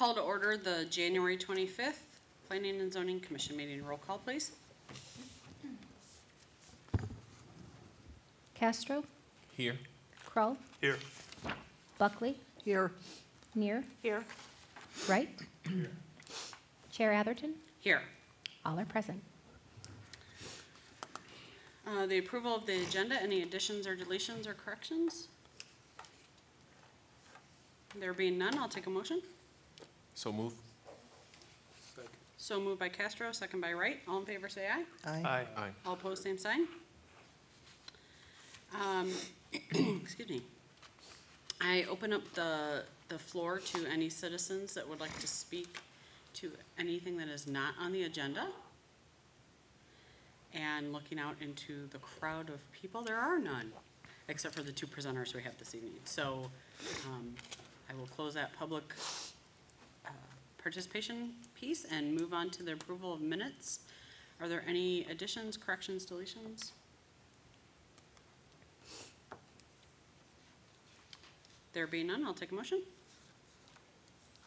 Call to order the January 25th Planning and Zoning Commission meeting. Roll call, please. Castro, Here. Kroll, Here. Buckley, Here. Near, Here. Wright. Here. Chair Atherton, Here. all are present. Uh, The approval of the agenda, any additions or deletions or corrections? There being none, I'll take a motion. So move. So moved by Castro, second by Wright. All in favor, say aye. Aye. Aye. All opposed, same sign. Um, Excuse me. I open up the, the floor to any citizens that would like to speak to anything that is not on the agenda. And looking out into the crowd of people, there are none, except for the two presenters we have this evening. So um, I will close that public participation piece and move on to the approval of minutes. Are there any additions, corrections, deletions? There being none, I'll take a motion.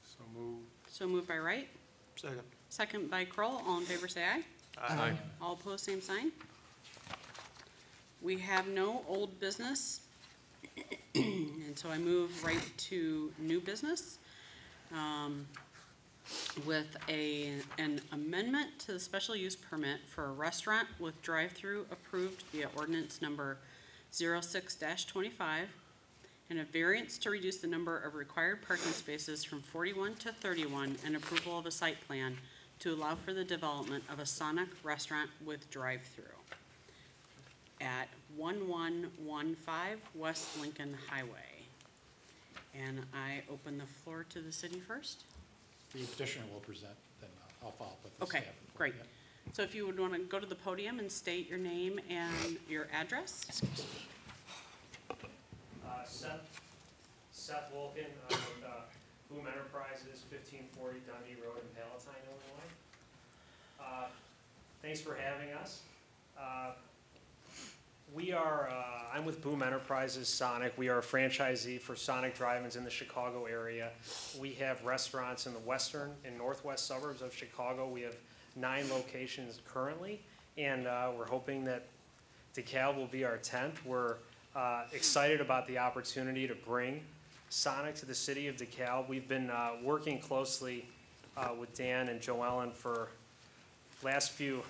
So move. So moved by Wright, Second. second by Kroll. All in favor, say aye. Aye. All opposed, same sign. We have no old business, and so I move right to new business um, with a, an amendment to the special use permit for a restaurant with drive-through approved via ordinance number 06-25, and a variance to reduce the number of required parking spaces from 41 to 31, and approval of a site plan to allow for the development of a Sonic restaurant with drive-through at 1115 West Lincoln Highway. And I open the floor to the city first. The petitioner will present, then I'll follow up with the Okay, staff. report. great. Yep. So if you would want to go to the podium and state your name and your address. Uh, Seth, Seth Wolken, I'm with, uh, Boom Enterprises, fifteen forty Dundee Road in Palatine, Illinois. Uh, Thanks for having us. Uh, We are, uh, I'm with Boom Enterprises Sonic. We are a franchisee for Sonic Drive-Ins in the Chicago area. We have restaurants in the western and northwest suburbs of Chicago. We have nine locations currently, and uh, we're hoping that DeKalb will be our tenth. We're uh, excited about the opportunity to bring Sonic to the city of DeKalb. We've been uh, working closely uh, with Dan and Joellen for last few,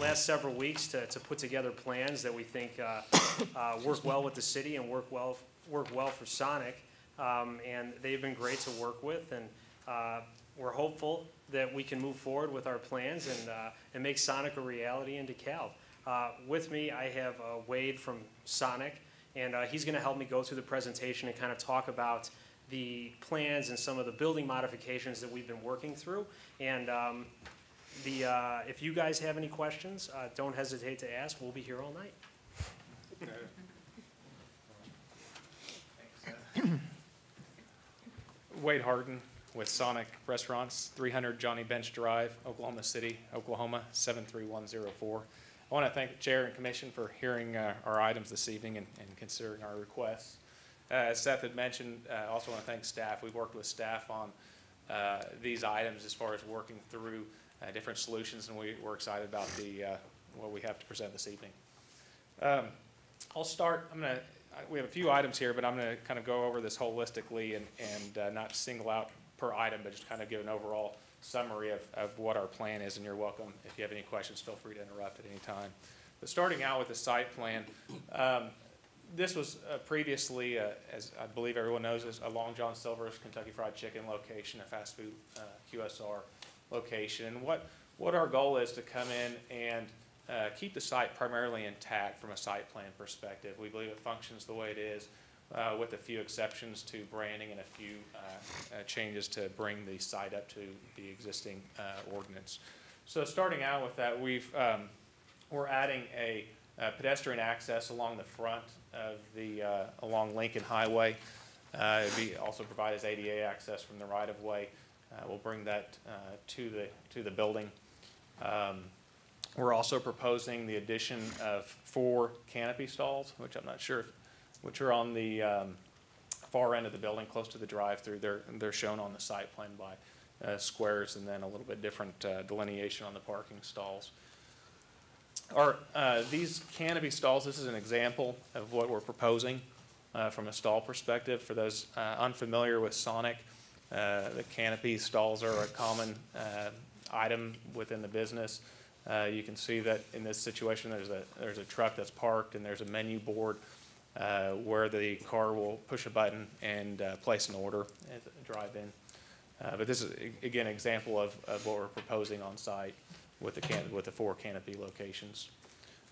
last several weeks to, to put together plans that we think uh, uh, work well with the city and work well, work well for Sonic. Um, And they've been great to work with, and uh, we're hopeful that we can move forward with our plans and, uh, and make Sonic a reality in DeKalb. Uh, With me, I have uh, Wade from Sonic, and uh, he's going to help me go through the presentation and kind of talk about the plans and some of the building modifications that we've been working through. And um, the, uh, if you guys have any questions, uh, don't hesitate to ask. We'll be here all night. Wade Harden with Sonic Restaurants, 300 Johnny Bench Drive, Oklahoma City, Oklahoma, 73104. I want to thank the Chair and Commission for hearing uh, our items this evening and and considering our requests. Uh, As Seth had mentioned, I also want to thank staff. We've worked with staff on uh, these items as far as working through uh, different solutions, and we- we're excited about the, uh, what we have to present this evening. Um, I'll start, I'm gonna, I- we have a few items here, but I'm gonna kind of go over this holistically and, and uh, not single out per item, but just kind of give an overall summary of, of what our plan is, and you're welcome, if you have any questions, feel free to interrupt at any time. But starting out with the site plan, um, this was uh, previously, uh, as I believe everyone knows, is a Long John Silver's Kentucky Fried Chicken location, a fast food uh, QSR location. And what, what our goal is to come in and uh, keep the site primarily intact from a site plan perspective. We believe it functions the way it is, uh, with a few exceptions to branding and a few uh, uh, changes to bring the site up to the existing uh, ordinance. So starting out with that, we've, um, we're adding a uh, pedestrian access along the front of the, uh, along Lincoln Highway. Uh, be, also provides ADA access from the right-of-way. Uh, We'll bring that uh, to the, to the building. Um, We're also proposing the addition of four canopy stalls, which I'm not sure, which are on the um, far end of the building, close to the drive-through. They're, they're shown on the site plan by uh, squares and then a little bit different uh, delineation on the parking stalls. Our, uh, these canopy stalls, this is an example of what we're proposing uh, from a stall perspective. For those uh, unfamiliar with Sonic, uh, the canopy stalls are a common uh, item within the business. Uh, You can see that in this situation, there's a, there's a truck that's parked and there's a menu board uh, where the car will push a button and uh, place an order the drive-in. Uh, But this is, again, an example of, of what we're proposing on site with the can, with the four canopy locations.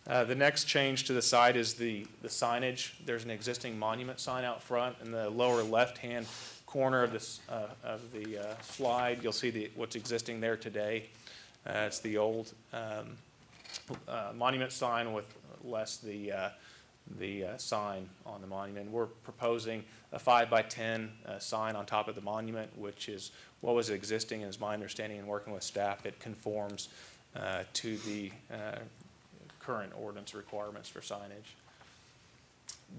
Uh, The next change to the site is the, the signage. There's an existing monument sign out front in the lower left-hand corner of this, uh, of the uh, slide. You'll see the, what's existing there today. Uh, It's the old um, uh, monument sign with less the, uh, the sign on the monument. We're proposing a five by 10 uh, sign on top of the monument, which is what was existing, and is my understanding in working with staff, it conforms to the current ordinance requirements for signage.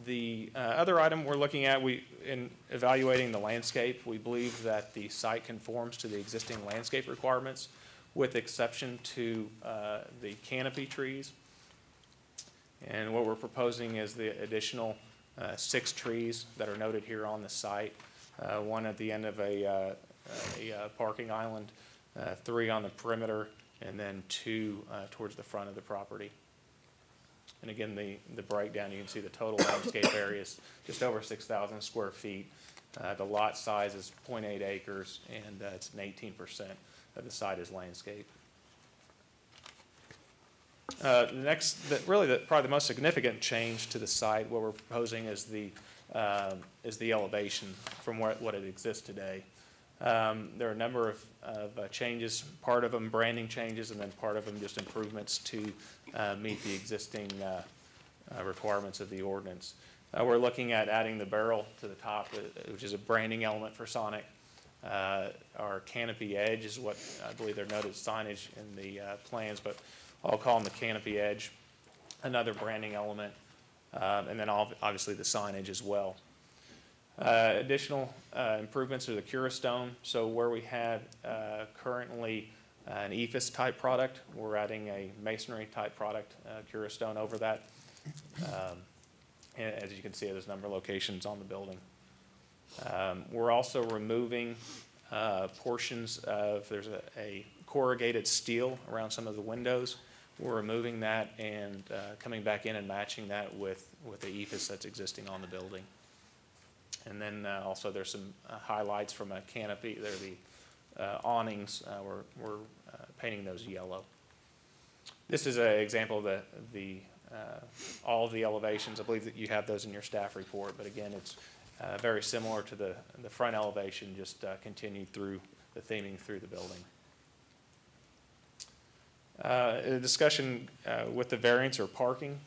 The uh, other item we're looking at, we, in evaluating the landscape, we believe that the site conforms to the existing landscape requirements with exception to uh, the canopy trees. And what we're proposing is the additional uh, six trees that are noted here on the site. Uh, One at the end of a, uh, a uh, parking island, three on the perimeter, and then two towards the front of the property. And again, the, the breakdown, you can see the total landscape area is just over six thousand square feet. Uh, the lot size is 0.8 acres, and uh, it's an eighteen percent of the site is landscape. Uh, the next, the, really, the, probably the most significant change to the site, what we're proposing is the, um, is the elevation from what, what it exists today. Um, there are a number of, of uh, changes, part of them branding changes, and then part of them just improvements to uh, meet the existing uh, uh, requirements of the ordinance. Uh, We're looking at adding the barrel to the top, uh, which is a branding element for Sonic. Our canopy edge is what I believe they're noted signage in the plans, but I'll call them the canopy edge, another branding element, and then obviously the signage as well. Uh, Additional uh, improvements are the Curastone. So where we had uh, currently uh, an E EIFS-type product, we're adding a masonry-type product, uh, Curastone over that. Um, and As you can see, there's a number of locations on the building. Um, We're also removing portions of, there's a- a corrugated steel around some of the windows. We're removing that and coming back in and matching that with, with the EIFS that's existing on the building. And then uh, also there's some uh, highlights from a canopy, there the uh, awnings, uh, we're, we're uh, painting those yellow. This is an example of the, the, uh, all of the elevations, I believe that you have those in your staff report, but again, it's very similar to the, the front elevation, just continued through, the theming through the building. A discussion with the variance or parking,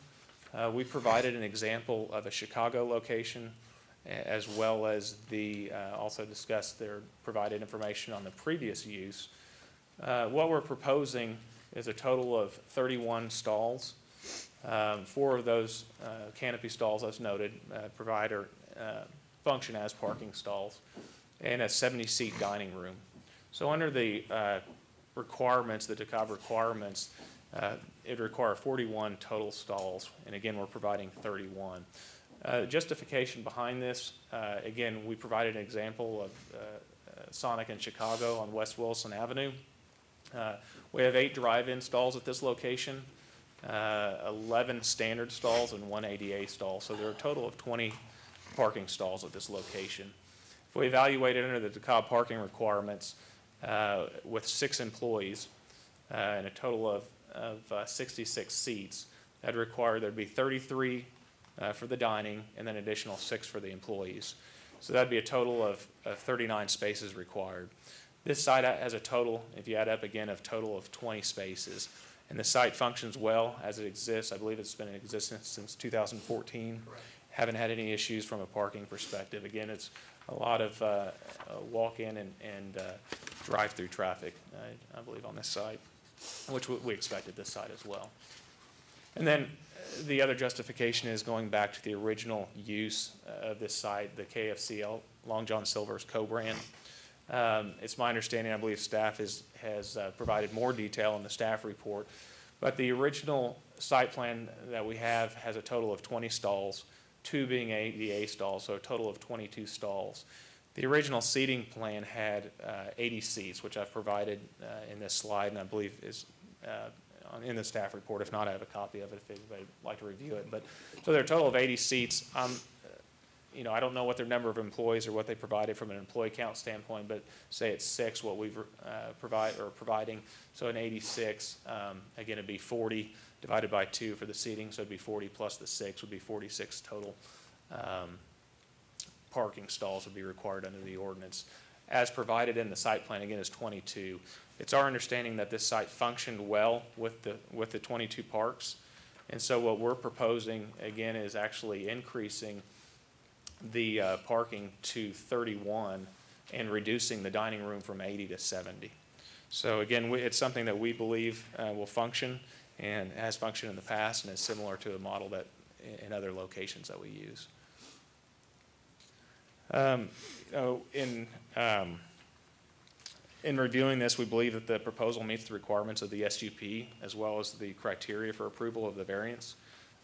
we provided an example of a Chicago location as well as the, uh, also discussed their, provided information on the previous use. Uh, What we're proposing is a total of 31 stalls. Um, Four of those uh, canopy stalls, as noted, uh, provide or uh, function as parking stalls, and a 70-seat dining room. So under the uh, requirements, the DeKalb requirements, it'd require 41 total stalls, and again, we're providing 31. Uh, Justification behind this, uh, again, we provided an example of uh, uh, Sonic in Chicago on West Wilson Avenue. Uh, We have eight drive-in stalls at this location, uh, 11 standard stalls and one ADA stall, so there are a total of 20 parking stalls at this location. If we evaluate it under the DeKalb parking requirements with six employees and a total of, of uh, 66 seats, that'd require there'd be 33 uh, for the dining and then additional six for the employees. So that'd be a total of, of 39 spaces required. This site has a total, if you add up again, of total of 20 spaces. And the site functions well as it exists. I believe it's been in existence since 2014. Correct. Haven't had any issues from a parking perspective. Again, it's a lot of uh, uh, walk-in and, and uh, drive-through traffic, I, I believe, on this site, which we- we expect at this site as well. And then uh, the other justification is going back to the original use uh, of this site, the KFCL, Long John Silver's co-brand. Um, It's my understanding, I believe staff is, has uh, provided more detail in the staff report, but the original site plan that we have has a total of 20 stalls, two being ADA stalls, so a total of 22 stalls. The original seating plan had uh, 80 seats, which I've provided uh, in this slide, and I believe is uh, in the staff report. If not, I have a copy of it if anybody'd like to review it. But, so there are a total of 80 seats. Um, uh, You know, I don't know what their number of employees or what they provided from an employee count standpoint, but say it's six, what we've uh, provide, or providing, so an 86, um, again, it'd be 40 divided by two for the seating, so it'd be 40 plus the six would be 46 total um, parking stalls would be required under the ordinance. As provided in the site plan, again, is 22. It's our understanding that this site functioned well with the, with the 22 parks. And so what we're proposing, again, is actually increasing the uh, parking to 31 and reducing the dining room from 80 to 70. So again, we- it's something that we believe uh, will function and has functioned in the past and is similar to a model that, in- other locations that we use. Um, oh, In, um, in reviewing this, we believe that the proposal meets the requirements of the SUP as well as the criteria for approval of the variance.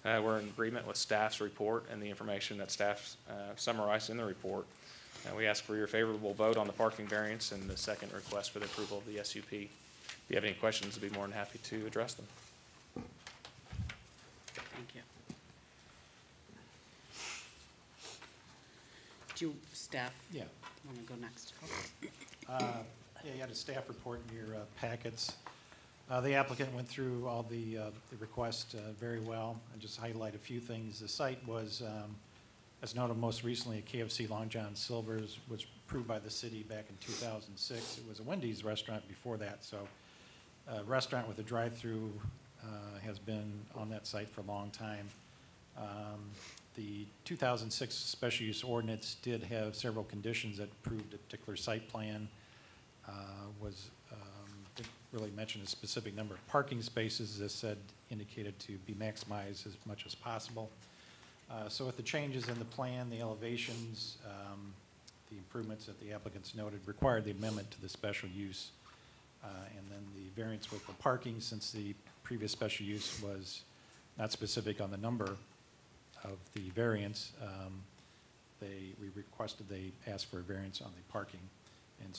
Uh, We're in agreement with staff's report and the information that staff uh, summarized in the report. And we ask for your favorable vote on the parking variance and the second request for the approval of the SUP. If you have any questions, I'd be more than happy to address them. Thank you. Do you, staff, Yeah. want to go next? Uh, Yeah, you had a staff report in your uh, packets. Uh, The applicant went through all the uh, the requests uh, very well. I just highlight a few things. The site was, um, as noted most recently, a KFC Long John Silver's, was approved by the city back in 2006. It was a Wendy's restaurant before that, so a restaurant with a drive-through uh, has been on that site for a long time. Um, The 2006 special use ordinance did have several conditions that approved a particular site plan uh, was, um, really mention a specific number of parking spaces, as said, indicated to be maximized as much as possible. Uh, So with the changes in the plan, the elevations, um, the improvements that the applicants noted required the amendment to the special use. Uh, And then the variance with the parking, since the previous special use was not specific on the number of the variance, um, they, we requested they ask for a variance on the parking and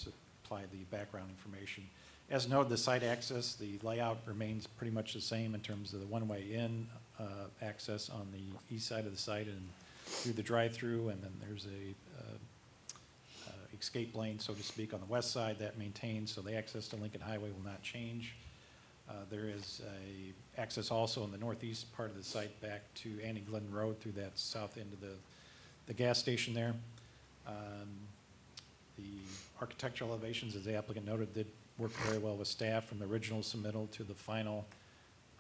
supply the background information. As noted, the site access, the layout remains pretty much the same in terms of the one-way in uh, access on the east side of the site and through the drive-through, and then there's a uh, uh, escape lane, so to speak, on the west side that maintains, so the access to Lincoln Highway will not change. Uh, There is a access also in the northeast part of the site back to Annie Glidden Road through that south end of the, the gas station there. Um, The architectural elevations, as the applicant noted, did work very well with staff from the original submittal to the final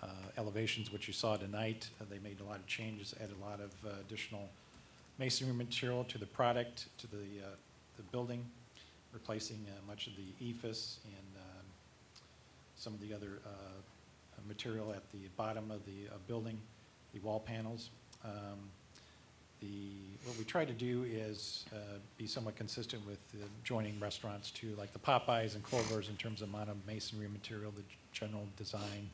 uh, elevations, which you saw tonight. Uh, They made a lot of changes, added a lot of uh, additional masonry material to the product, to the, uh, the building, replacing uh, much of the EIFS and um, some of the other uh, material at the bottom of the building, the wall panels. Um, The, what we try to do is uh, be somewhat consistent with the adjoining restaurants to like the Popeyes and Culver's in terms of amount of masonry material, the general design.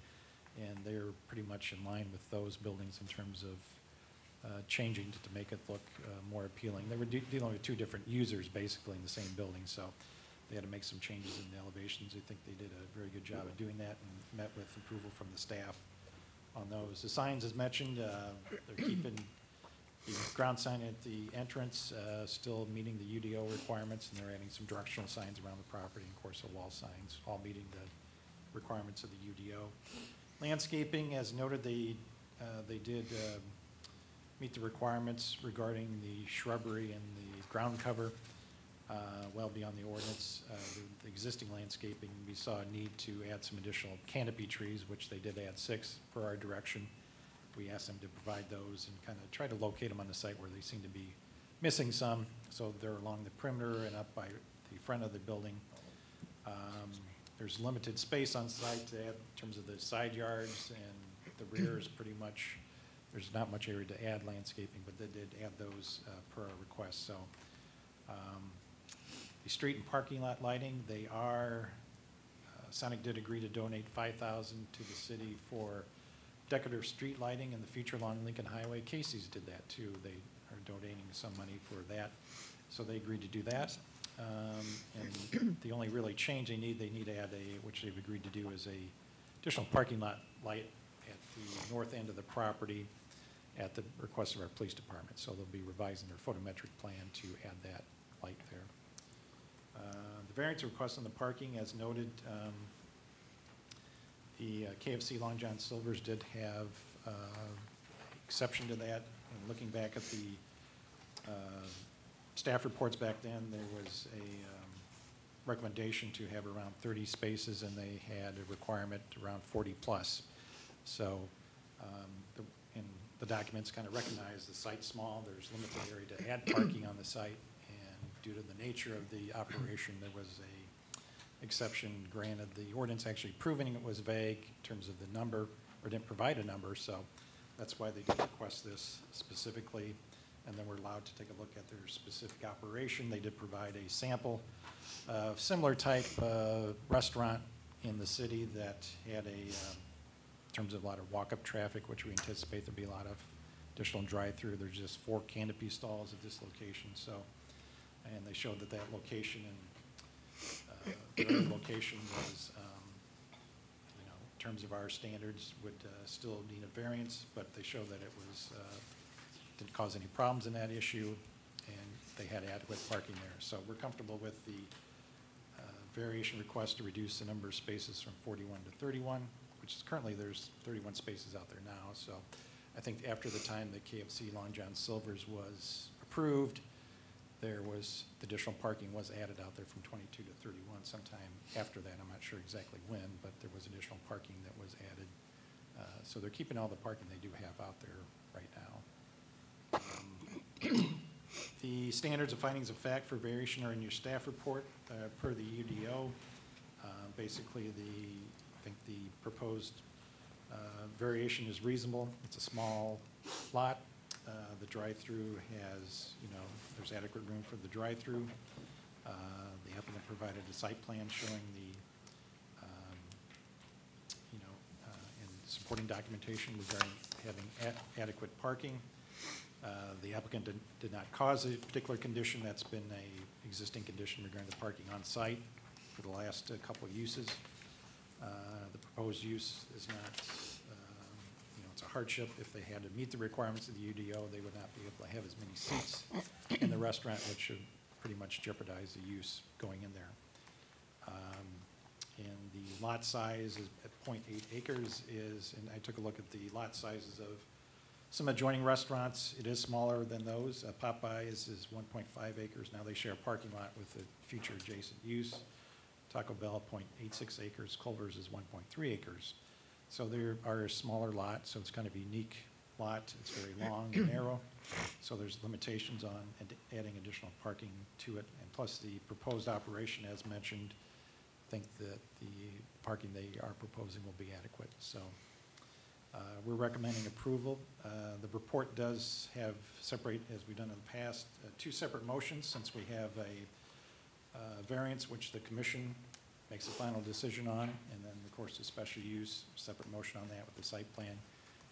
And they're pretty much in line with those buildings in terms of uh, changing to to make it look uh, more appealing. They were de- dealing with two different users basically in the same building, so they had to make some changes in the elevations. I think they did a very good job of doing that and met with approval from the staff on those. The signs, as mentioned, uh, they're keeping the ground sign at the entrance, uh, still meeting the UDO requirements, and they're adding some directional signs around the property, and of course, the wall signs, all meeting the requirements of the UDO. Landscaping, as noted, they, uh, they did um, meet the requirements regarding the shrubbery and the ground cover, uh, well beyond the ordinance. Uh, the- The existing landscaping, we saw a need to add some additional canopy trees, which they did add six per our direction. We asked them to provide those and kind of try to locate them on the site where they seem to be missing some. So they're along the perimeter and up by the front of the building. Um, There's limited space on site to add in terms of the side yards, and the rear is pretty much, there's not much area to add landscaping, but they did add those uh, per our request, so. um, The street and parking lot lighting, they are, uh, Sonic did agree to donate five thousand to the city for decorative street lighting in the future along Lincoln Highway. Casey's did that too. They are donating some money for that, so they agreed to do that. Um, and the only really change they need, they need to add a, which they've agreed to do, is a additional parking lot light at the north end of the property at the request of our police department. So they'll be revising their photometric plan to add that light there. Uh, The variance request on the parking, as noted, um, the uh, KFC Long John Silver's did have uh, exception to that. And looking back at the uh, staff reports back then, there was a um, recommendation to have around 30 spaces, and they had a requirement around 40 plus. So, um, the- and the documents kind of recognize the site's small, there's limited area to add parking on the site, and due to the nature of the operation, there was a exception granted. The ordinance actually proving it was vague in terms of the number, or didn't provide a number, so that's why they did request this specifically. And then we're allowed to take a look at their specific operation. They did provide a sample of similar type uh, restaurant in the city that had a, um, in terms of a lot of walk-up traffic, which we anticipate there'll be a lot of additional drive-through. There's just four canopy stalls at this location, so, and they showed that that location and the other location was, um, you know, in terms of our standards, would uh, still need a variance, but they showed that it was, uh, didn't cause any problems in that issue, and they had adequate parking there. So we're comfortable with the uh, variation request to reduce the number of spaces from 41 to 31, which is currently, there's 31 spaces out there now. So I think after the time that KFC Long John Silver's was approved, there was, additional parking was added out there from 22 to 31 sometime after that. I'm not sure exactly when, but there was additional parking that was added. Uh, So they're keeping all the parking they do have out there right now. Um, The standards of findings of fact for variation are in your staff report uh, per the UDO. Uh, Basically, the, I think the proposed uh, variation is reasonable. It's a small lot. Uh, The drive-through has, you know, there's adequate room for the drive-through. Uh, The applicant provided a site plan showing the, um, you know, uh, and supporting documentation regarding having adequate parking. The applicant did did not cause a particular condition. That's been a existing condition regarding the parking on site for the last couple of uses. The proposed use is not, um, you know, it's a hardship. If they had to meet the requirements of the UDO, they would not be able to have as many seats in the restaurant, which should pretty much jeopardize the use going in there. Um, And the lot size is at .8 acres is, and I took a look at the lot sizes of some adjoining restaurants. It is smaller than those. Uh, Popeyes is 1.5 acres. Now they share a parking lot with the future adjacent use. Taco Bell, .86 acres. Culver's is 1.3 acres. So there are a smaller lot, so it's kind of a unique lot. It's very long and narrow. So there's limitations on ad- adding additional parking to it. And plus, the proposed operation, as mentioned, I think that the parking they are proposing will be adequate. So uh, we're recommending approval. Uh, The report does have separate, as we've done in the past, uh, two separate motions, since we have a uh, variance, which the commission makes a final decision on, and course, the special use, separate motion on that with the site plan.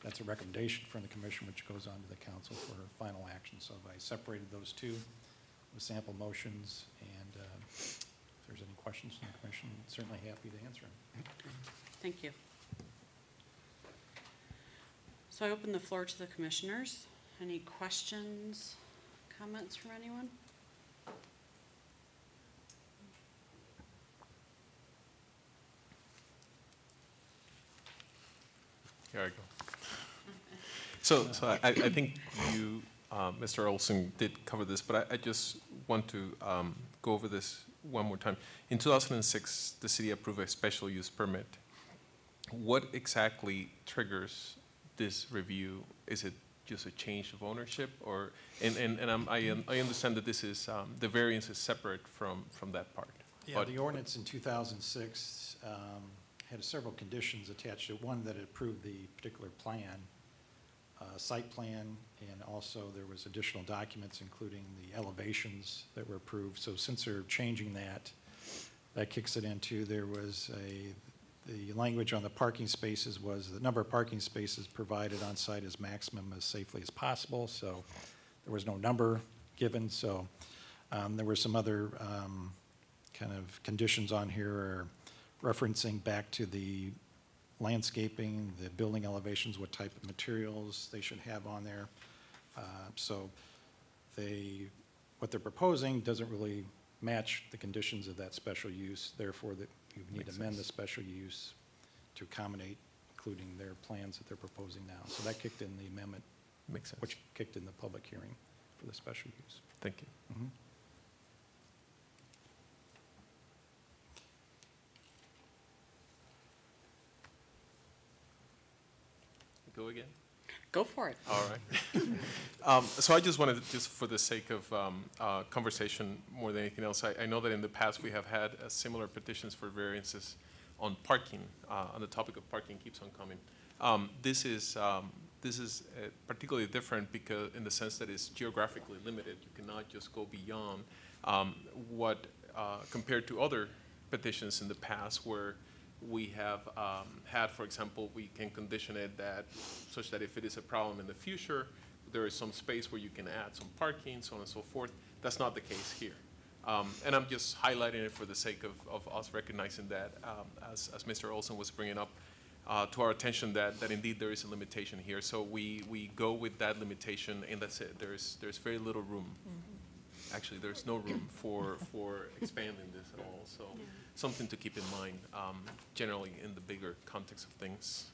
That's a recommendation from the commission, which goes on to the council for final action. So I separated those two with sample motions, and uh, if there's any questions from the commission, certainly happy to answer them. Thank you. So I open the floor to the commissioners. Any questions, comments from anyone? Here I go. So, so I, I think you, um, Mr. Olson did cover this, but I, I just want to um, go over this one more time. In 2006, the city approved a special use permit. What exactly triggers this review? Is it just a change of ownership, or, and, and, and I'm- I, I understand that this is, um, the variance is separate from, from that part. Yeah, but- the ordinance in 2006 um, had several conditions attached to it. One, that it approved the particular plan. uh, site plan, and also there was additional documents, including the elevations that were approved. So since they're changing that, that kicks it into, there was a, the language on the parking spaces was the number of parking spaces provided on site is maximum as safely as possible, so there was no number given, so um, there were some other um, kind of conditions on here referencing back to the landscaping, the building elevations, what type of materials they should have on there. Uh, So they, what they're proposing doesn't really match the conditions of that special use, therefore that you need to Makes amend the special use to accommodate, including their plans that they're proposing now. So that kicked in the amendment, Makes sense. which kicked in the public hearing for the special use. Thank you. Mhm. Go again? Go for it. All right. Um, So I just wanted, to just for the sake of um, uh, conversation more than anything else, I I know that in the past, we have had uh, similar petitions for variances on parking, uh, on the topic of parking keeps on coming. Um, This is, um, this is uh, particularly different because, in the sense that it's geographically limited. You cannot just go beyond um, what, uh, compared to other petitions in the past where we have um, had, for example, we can condition it that, such that if it is a problem in the future, there is some space where you can add some parking, so on and so forth. That's not the case here. Um, And I'm just highlighting it for the sake of, of us recognizing that, um, as, as Mr. Olson was bringing up uh, to our attention, that, that indeed there is a limitation here. So we, we go with that limitation, and that's it. There's, there's very little room. Actually, there's no room for, for expanding this at all, so something to keep in mind, um, generally in the bigger context of things.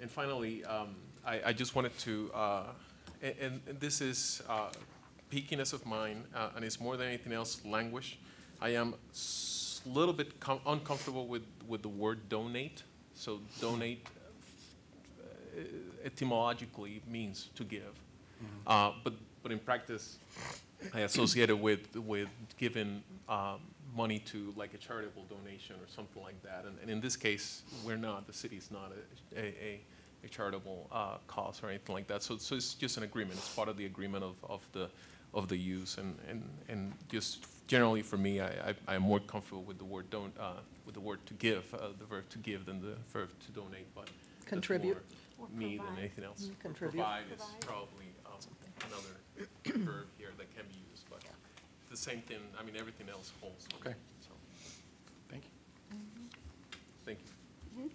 And finally, um, I, I just wanted to, uh, and, and- and this is uh, peakiness of mine, uh, and it's more than anything else, language. I am a little bit com- uncomfortable with, with the word donate. So donate uh, etymologically means to give. Uh, But, but in practice, I associate it with, with giving um, money to like a charitable donation or something like that. And, and in this case, we're not, the city's not a, a, a- a charitable uh, cause or anything like that. So, so it's just an agreement. It's part of the agreement of, of the, of the use. And, and, and just generally for me, I, I, I'm more comfortable with the word don't, uh, with the word to give, uh, the verb to give than the verb to donate, but Contribute. Mm-hmm. more Me than anything else. Contribute. Provide is probably um, another verb here that can be used, but the same thing, I mean, everything else holds. Okay. So, Thank you. Mm-hmm. thank you. Mm-hmm.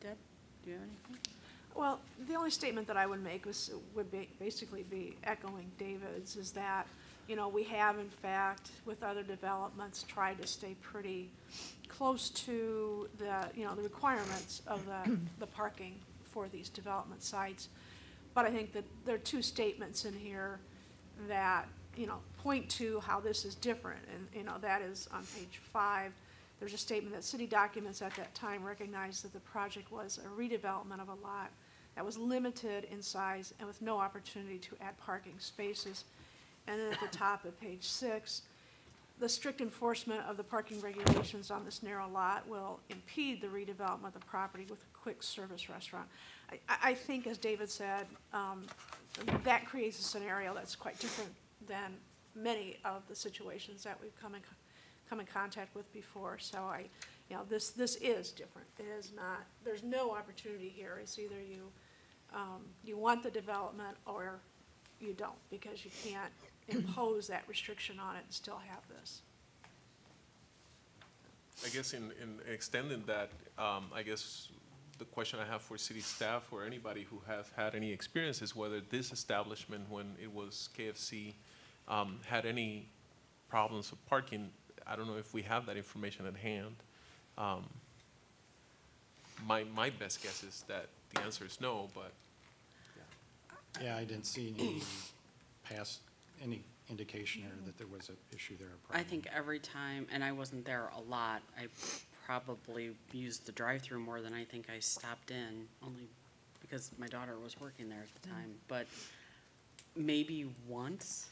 Deb, do you have anything? Well, the only statement that I would make was, would be, basically be echoing David's, is that, you know, we have in fact, with other developments, tried to stay pretty close to the, you know, the requirements of the, the parking for these development sites. But I think that there are two statements in here that, you know, point to how this is different, and, you know, that is on page five. There's a statement that city documents at that time recognized that the project was a redevelopment of a lot that was limited in size and with no opportunity to add parking spaces. And then at the top of page six, the strict enforcement of the parking regulations on this narrow lot will impede the redevelopment of the property with a quick service restaurant. I, I, think, as David said, um, that creates a scenario that's quite different than many of the situations that we've come in, come in contact with before. So I, you know, this, this is different. It is not, there's no opportunity here. It's either you, um, you want the development or you don't, because you can't impose that restriction on it and still have this. I guess in, in extending that, um, I guess the question I have for city staff or anybody who has had any experience is whether this establishment, when it was KFC, um, had any problems with parking. I don't know if we have that information at hand. Um, My, my best guess is that the answer is no, but Yeah, I didn't see any past, any indication or that there was an issue there. or I think every time, and I wasn't there a lot, I probably used the drive-through more than I think I stopped in, only because my daughter was working there at the time. But maybe once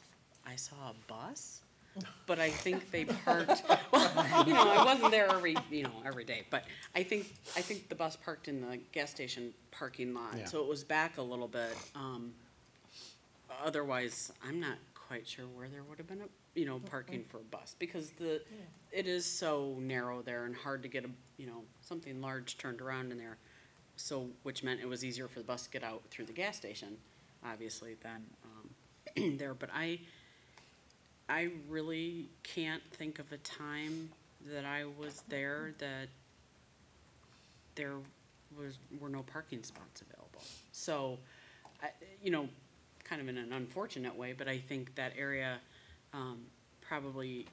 I saw a bus, but I think they parked, well, you know, I wasn't there every, you know, every day, but I think, I think the bus parked in the gas station parking lot, Yeah. so it was back a little bit. Um, otherwise, I'm not quite sure where there would have been a, you know, parking for a bus, because the, it is so narrow there and hard to get a, you know, something large turned around in there. So, which meant it was easier for the bus to get out through the gas station, obviously, than, um, there, but I, I really can't think of a time that I was there that there was, were no parking spots available. So, I, you know, kind of in an unfortunate way, but I think that area, um, probably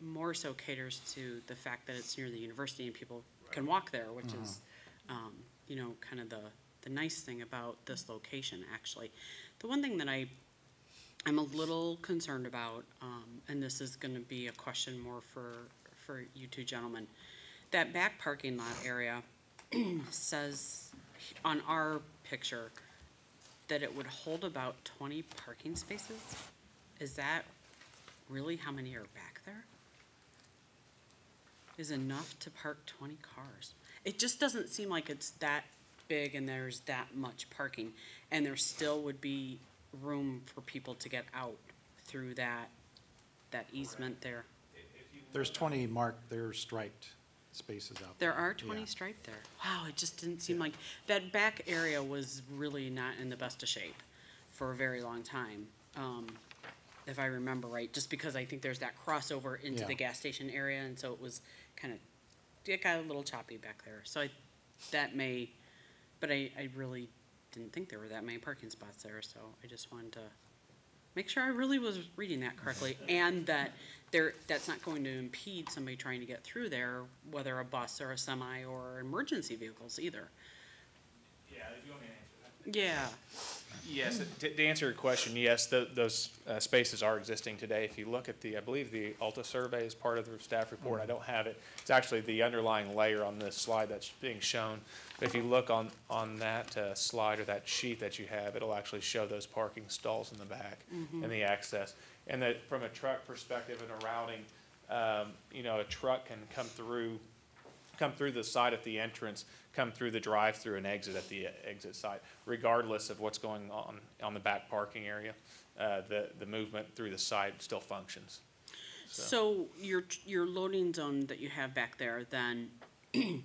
more so caters to the fact that it's near the university and people can walk there, which is, um, you know, kind of the, the nice thing about this location, actually. The one thing that I, I'm a little concerned about, um, and this is gonna be a question more for, for you two gentlemen. That back parking lot area says on our picture that it would hold about twenty parking spaces. Is that really how many are back there? Is enough to park twenty cars? It just doesn't seem like it's that big and there's that much parking. And there still would be room for people to get out through that, that easement there. There's 20 marked, they're striped spaces out there. There are twenty Yeah. striped there. Wow, it just didn't seem like, that back area was really not in the best of shape for a very long time. Um, if I remember right, just because I think there's that crossover into the gas station area, and so it was kind of, it got a little choppy back there. So I, that may, but I, I really didn't think there were that many parking spots there, so I just wanted to make sure I really was reading that correctly, and that there, that's not going to impede somebody trying to get through there, whether a bus or a semi or emergency vehicles either. Yeah, if you want me to answer that. Yeah, Yes, to, to answer your question, yes, tho- those uh, spaces are existing today. If you look at the, I believe the Alta survey is part of the staff report. I don't have it. It's actually the underlying layer on this slide that's being shown. But if you look on, on that uh, slide or that sheet that you have, it'll actually show those parking stalls in the back and the access. And that from a truck perspective and a routing, um, you know, a truck can come through come through the side at the entrance, come through the drive-through and exit at the exit site, regardless of what's going on on the back parking area. Uh, the, the movement through the site still functions. so your, your loading zone that you have back there, then,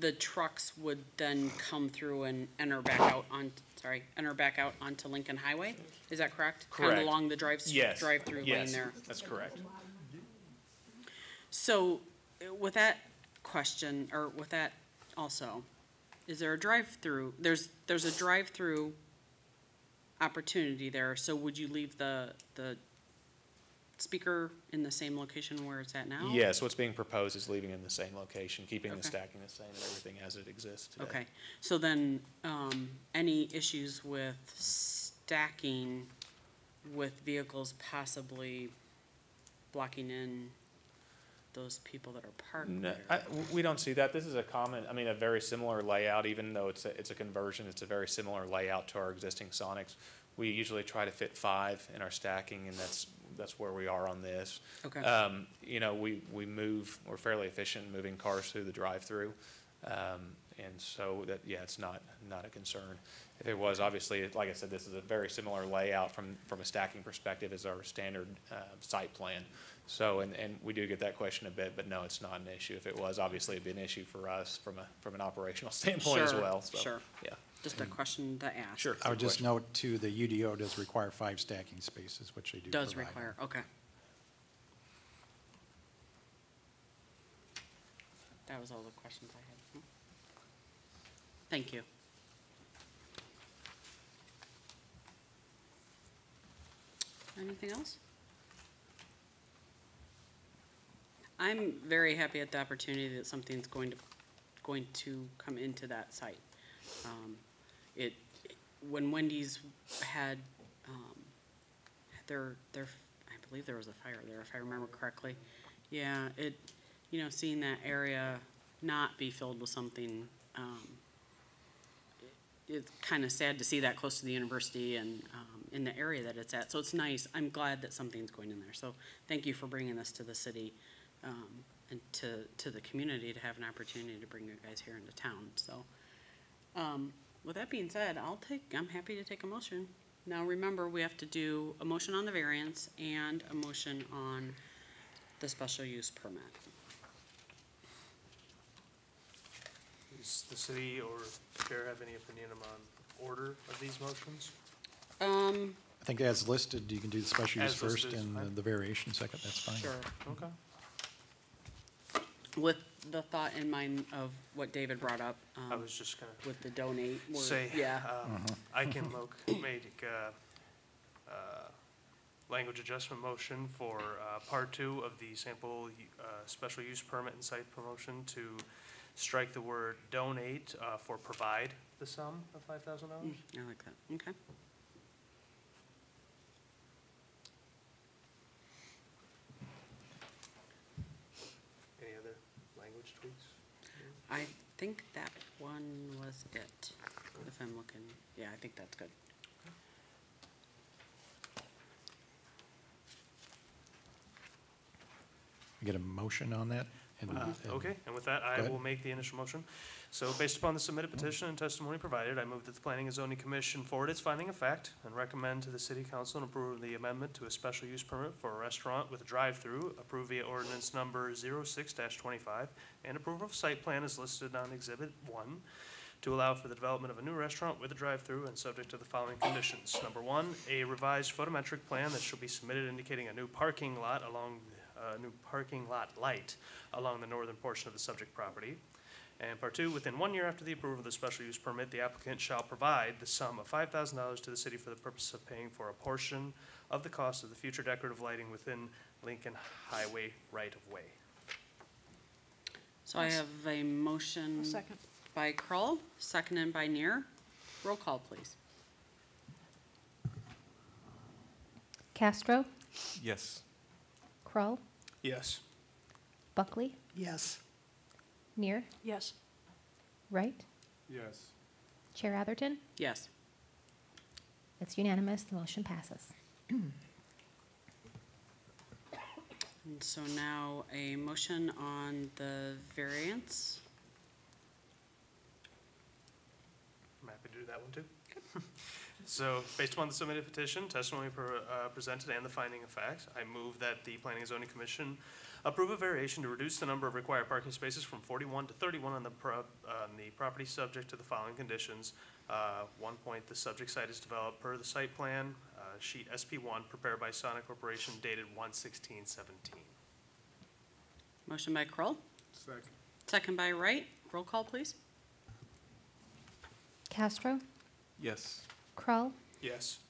the trucks would then come through and enter back out on, sorry, enter back out onto Lincoln Highway? Is that correct? Kind Correct. of along the drive, Yes. drive-through lane yes, there? That's correct. So, with that question, or with that also, is there a drive-through, there's, there's a drive-through opportunity there, so would you leave the, the speaker in the same location where it's at now? Yes, what's being proposed is leaving in the same location, keeping the Okay. stacking the same and everything as it exists today. Okay, so then, um, any issues with stacking with vehicles possibly blocking in those people that are parked No, there? I, we don't see that. This is a common, I mean, a very similar layout, even though it's a, it's a conversion, it's a very similar layout to our existing Sonics. We usually try to fit five in our stacking, and that's, that's where we are on this. Okay. Um, you know, we, we move, we're fairly efficient moving cars through the drive-through. Um, and so that, yeah, it's not, not a concern. If it was, obviously, like I said, this is a very similar layout from, from a stacking perspective as our standard, uh, site plan. So, and, and we do get that question a bit, but no, it's not an issue. If it was, obviously, it'd be an issue for us from a, from an operational standpoint as Sure, well, so, sure. yeah. Just a question to ask. Sure. I would just question. note too, the UDO does require five stacking spaces, which they do Does provide. require, okay. That was all the questions I had. Thank you. Anything else? I'm very happy at the opportunity that something's going to, going to come into that site. Um, It, when Wendy's had, um, there, there, I believe there was a fire there, if I remember correctly. Yeah, it, you know, seeing that area not be filled with something, um, it's kind of sad to see that close to the university and um, in the area that it's at. So it's nice. I'm glad that something's going in there. So thank you for bringing this to the city um, and to, to the community to have an opportunity to bring you guys here into town. So um, with that being said, I'll take, I'm happy to take a motion. Now, remember, we have to do a motion on the variance and a motion on the special use permit. Does the city or chair have any opinion on order of these motions? Um, I think as listed, you can do the special use As listed first is and fine. the- the variation second, that's fine. sure. Okay. With the thought in mind of what David brought up, I um, was just gonna with the donate word, say, yeah. um, I can mo- make a, uh, language adjustment motion for, uh, part two of the sample, uh, special use permit and site promotion to strike the word donate, uh, for provide the sum of five thousand dollars. Mm, I like that, okay. Any other language tweaks? I think that one was it, if I'm looking, yeah, I think that's good. Get a motion on that? And- Uh, and- Okay, and with that, I ahead. will make the initial motion. So based upon the submitted petition and testimony provided, I move that the Planning and Zoning Commission forward its finding of fact and recommend to the city council and approve the amendment to a special use permit for a restaurant with a drive-through approved via ordinance number 6 twenty-five and approval of site plan is listed on exhibit one to allow for the development of a new restaurant with a drive-through and subject to the following conditions. Number one, a revised photometric plan that shall be submitted indicating a new parking lot along, uh, new parking lot light along the northern portion of the subject property. And part two, within one year after the approval of the special use permit, the applicant shall provide the sum of five thousand dollars to the city for the purpose of paying for a portion of the cost of the future decorative lighting within Lincoln Highway right-of-way. So I have a motion A second. by Kroll, seconded by Neer. Roll call, please. Castro, Yes. Kroll, Yes. Buckley, Yes. Near, Yes. Wright, Yes. Chair Atherton. Yes. It's unanimous, the motion passes. And so now a motion on the variance. I'm happy to do that one too. So, based upon the submitted petition, testimony per- uh, presented, and the finding of facts, I move that the Planning and Zoning Commission approve a variation to reduce the number of required parking spaces from forty-one to thirty-one on the pro- on the property subject to the following conditions. Uh, One point, the subject site is developed per the site plan, uh, sheet SP one, prepared by Sonic Corporation dated one sixteen seventeen. Motion by Kroll, Second. second by Wright. Roll call, please. Castro, Yes. Kroll, Yes.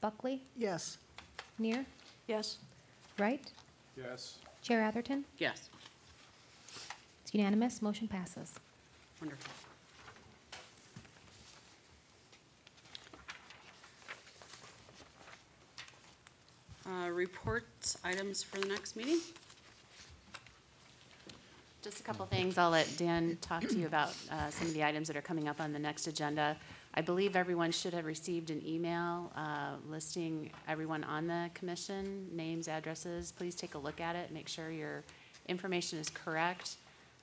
Buckley, Yes. Near, Yes. Wright, Yes. Chair Atherton. Yes. It's unanimous, motion passes. Wonderful. Uh, reports, items for the next meeting? Just a couple things. I'll let Dan talk to you about uh, some of the items that are coming up on the next agenda. I believe everyone should have received an email uh, listing everyone on the commission, names, addresses. Please take a look at it, make sure your information is correct.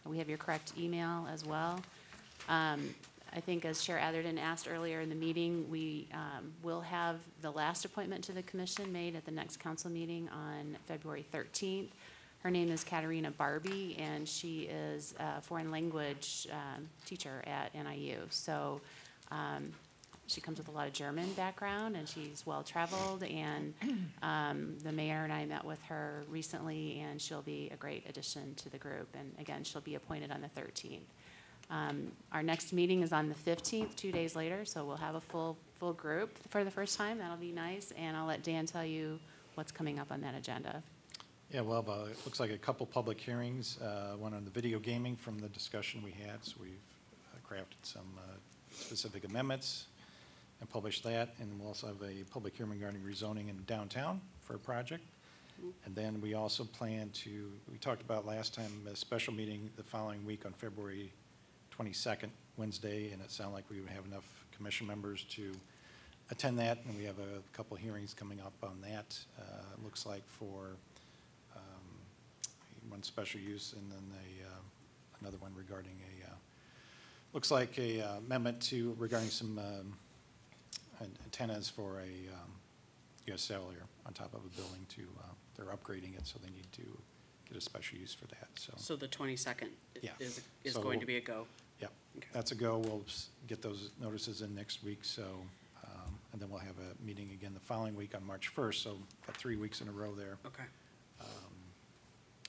We have your correct email as well. Um, I think as Chair Atherton asked earlier in the meeting, we um, will have the last appointment to the commission made at the next council meeting on February 13th. Her name is Katerina Barbie, and she is a foreign language um, teacher at NIU. So um, she comes with a lot of German background, and she's well-traveled, and um, the mayor and I met with her recently, and she'll be a great addition to the group. And again, she'll be appointed on the 13th. Um, Our next meeting is on the 15th, two days later, so we'll have a full, full group for the first time. That'll be nice, and I'll let Dan tell you what's coming up on that agenda. Yeah, well, uh, it looks like a couple public hearings, uh, one on the video gaming from the discussion we had, so we've uh, crafted some uh, specific amendments and publish that, and we'll also have a public hearing regarding rezoning in downtown for a project. And then we also plan to, we talked about last time, a special meeting the following week on February 22nd, Wednesday, and it sounded like we would have enough commission members to attend that, and we have a couple hearings coming up on that. Uh, Looks like for um, one special use and then a, uh, another one regarding a, looks like a uh, amendment to, regarding some um, antennas for a um, US Cellular on top of a building to, uh, they're upgrading it, so they need to get a special use for that, so. So the twenty-second Yeah. is, is So going to we'll- be a go. Yep, Okay. that's a go. We'll get those notices in next week, so, um, and then we'll have a meeting again the following week on March 1st, so got three weeks in a row there. Okay. Um,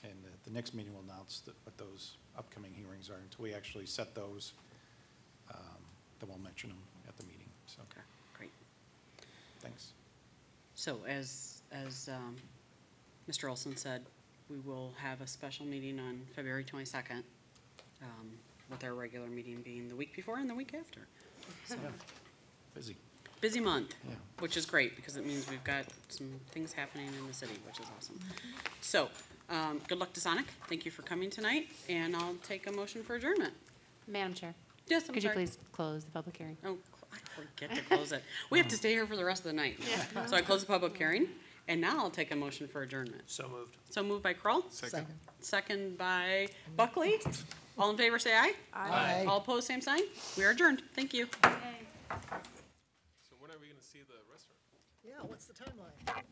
And the- the next meeting will announce that- what those upcoming hearings are. Until we actually set those, then we'll mention them at the meeting, so, Okay, great. thanks. So as, as um, Mr. Olson said, we will have a special meeting on February 22nd, um, with our regular meeting being the week before and the week after. So, Yeah, Busy, Busy month, yeah. which is great, because it means we've got some things happening in the city, which is awesome. So, um, good luck to Sonic. Thank you for coming tonight, and I'll take a motion for adjournment. Madam Chair, Yes, I'm could you sorry. please close the public hearing? Oh, I forget to close it. We have to stay here for the rest of the night. So I close the public hearing, and now I'll take a motion for adjournment. So moved. So moved by Kroll, Second. second by Buckley. All in favor, say aye. I- All opposed, same sign. We are adjourned. Thank you. So when are we gonna see the restaurant? Yeah, what's the timeline?